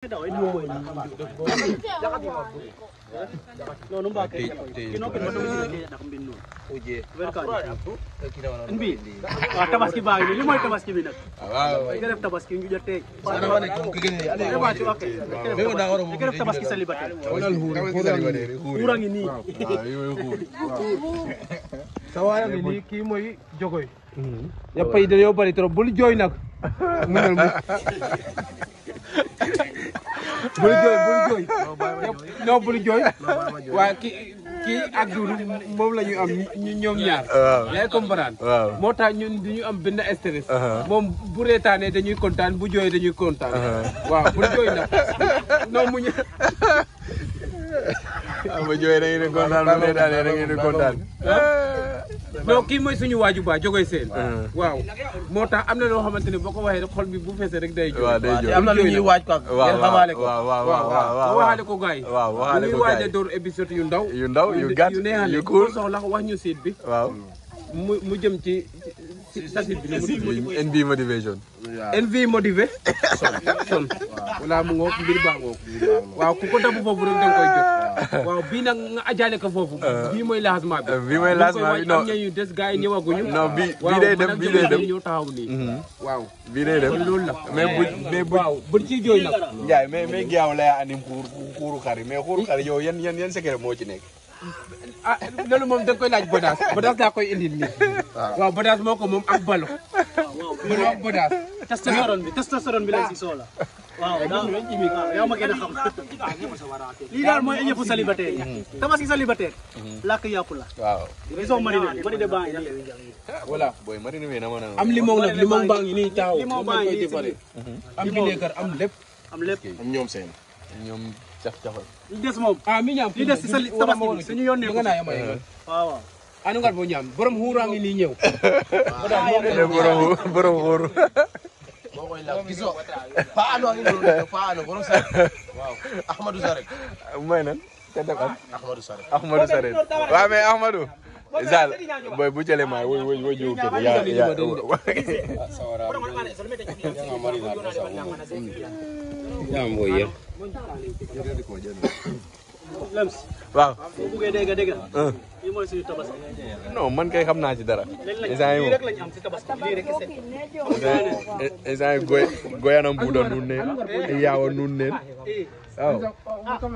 No, nung bakit? Kinopin mo tuloy na kambin no. Uje. Welcome. Nbi. Tabaski bagi ni limoy tabaski bi nak. Waaw. Ika def tabaski ñu jotté. Sana wane ko kigene. Ale. Ay ba ci wakke. Bego da waro mo. Ika def tabaski célibataire. Wala huri. Huri. Kurang ngi ni. Yoy huri. sawaaya ngi nii kii mooy jogoy yàpp yi dañoo bari trop bul munal mu bul jooy bul jooy non bul jooy waaye kii kii ak duudu moom la ñu am ñoom ñaar Waaw. yaa ngi comprendre moo tax ñun du ñu am benn stress moom bu reetaanee dañuy kontaan bu jooy dañuy kontaan waaw bul jooy nag non mu ñu Ah, ba jooy da ngeen di kontaan ne daal da ngeen di kontaan. Non kii mooy suñu waaju baa jogoy seen waaw moo tax am na loo xamante ne boo ko waxee rek xol bi bu feesee rek day jooy. am na lu ñuy waaj quoi. Waaw, ngeen xamaale ko. waaw, waaw, waaw waaw, waaw, waaw waxaale ko gars yi waaw, waxaale ko ñuy waaj gars a door épisode yu ndaw Yu ndaw, yu gàtt, yu neexale yu cool. soxla wax ñu siit bi Waaw. Mu mu jëm ci sa bi NB motivation. NV motivé. Son wala mu ngoog mbir baa ngoog. Waaw ku ko dabu foofu rek danga koy jot. Waaw bii nag nga ajaale ko foofu. Bii mooy lancement bi. bii mooy lancement bi, non. am des gars yi ñëwaguñu. Non, bii- bii day dem, bii day dem. ñoo taxaw nii. Waaw. Bii day dem. loolu la. Mais bu mais bu. Waaw bul ci jooy nag Njaay mais mais gaaw lay anim xuur xuuru xari mais xuuru xari yow yan yan yan secret moo ci nekk. Ah loolu moom da nga koy laaj bodaas bodaas daa koy indil nii. Waaw bodaas moo ko moom ak balo. Balo ak bodaas Testosterone bi, testosterone bi lañ si soxla. Waaw, daa yow ma gën a xam. Lii daal mooy yëfu célibataire yi. Tabaski célibataire. Làkk yàpp la. Waaw. Gisoo marine, marine baa ngi voilà. Boy marine we na ma am limon nag limon baa ngi nii taxaw Limon baa ngi nii am lépp. Am lépp. am ñoom seen. Ñoom caf cafal. Li des moom. ah mi ñaam Li des si sa tabaski bi suñu yónnee ko. nga naa yama yegal Waaw waaw. anu ngal bo ñaam borom xuuraa ngi nii ñëw borom borom xuur. boo koy laal gisoo. Paa Ando a ngi Paa Ando borom Sarek. waaw Ahmadou Sarek. mooy nan. te defal. Ahmadou Sarek. Ahmadou Saret. waaw mais Ahmadou. Zal boy bu jëlee maa woy woy woy jiw kii yaa yaa. Lems, waaw. boo buggee dégg dégg. Lii mooy suñu tabaski. non man kay xam naa ci dara. Léegi lii rek lañ am si tabaski. Lii rek kese. instant yi goy goyanam buuda nun neen yaawa nun neen waaw waaw